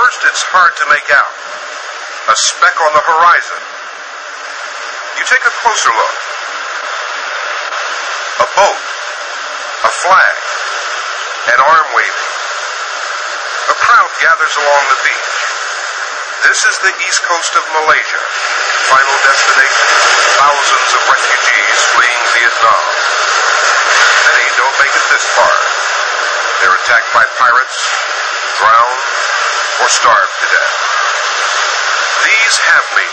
first it's hard to make out. A speck on the horizon. You take a closer look. A boat. A flag. An arm waving. A crowd gathers along the beach. This is the east coast of Malaysia, final destination thousands of refugees fleeing Vietnam. Many don't make it this far. They're attacked by pirates, drown, or starve to death. These have me.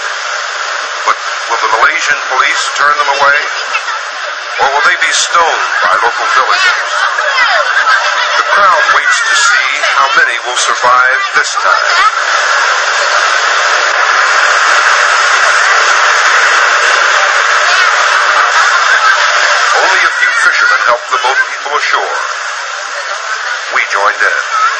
But will the Malaysian police turn them away? Or will they be stoned by local villagers? The crowd waits to see how many will survive this time. Only a few fishermen help the boat people ashore. We joined in.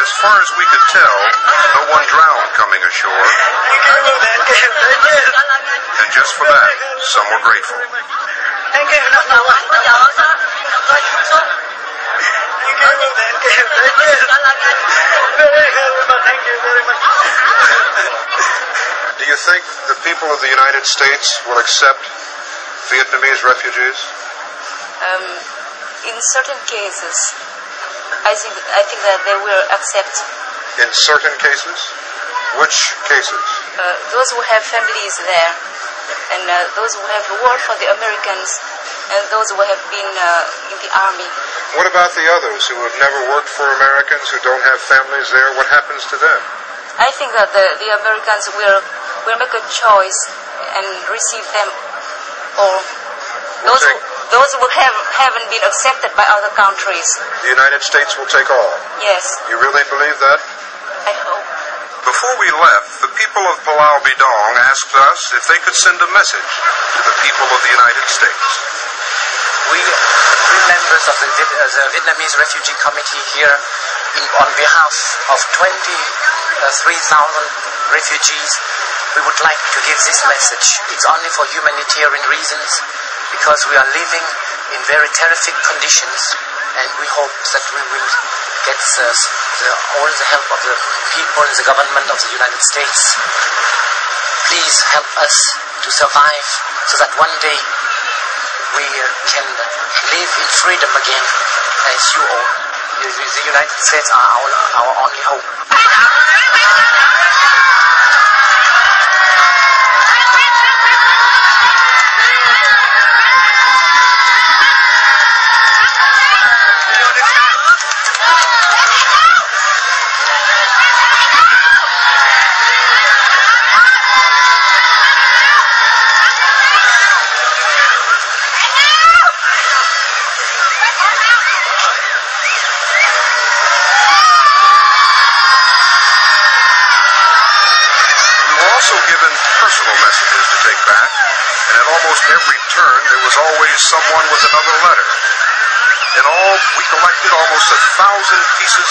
As far as we could tell, no one drowned coming ashore. And just for that, some were grateful. Do you think the people of the United States will accept Vietnamese refugees? Um, in certain cases, I think I think that they will accept In certain cases? Which cases? uh, those who have families there, and uh, those who have worked for the Americans, and those who have been uh, in the army. What about the others who have never worked for Americans, who don't have families there? What happens to them? I think that the, the Americans will will make a choice and receive them, or those who, take- those who have haven't been accepted by other countries. The United States will take all. Yes, You really believe that? I hope. Before we left, the people of Pulau Bidong asked us if they could send a message to the people of the United States. We, we members of the, uh, the Vietnamese Refugee Committee here, in, on behalf of 23,000 refugees, we would like to give this message. It's only for humanitarian reasons, because we are living in very terrific conditions, and we hope that we will get the, the, all the help of the people and the government of the United States. Please help us to survive, so that one day we uh, can live in freedom again as you all. The United States are our, our only hope. We were also given personal messages to take back, and at almost every turn there was always someone with another letter. In all, we collected almost a thousand pieces